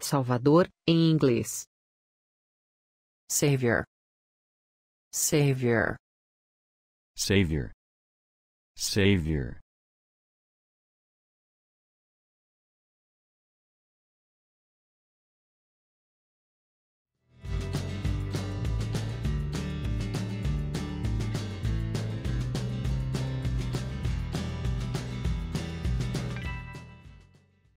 Salvador, em inglês. Savior. Savior. Savior. Savior.